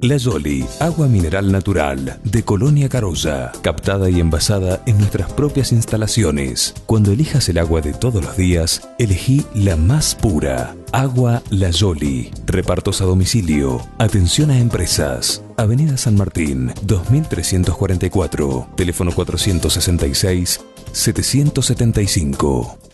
La Yoli, agua mineral natural de Colonia Carolla, captada y envasada en nuestras propias instalaciones. Cuando elijas el agua de todos los días, elegí la más pura. Agua La Yoli. Repartos a domicilio. Atención a empresas. Avenida San Martín, 2344. Teléfono 466 775.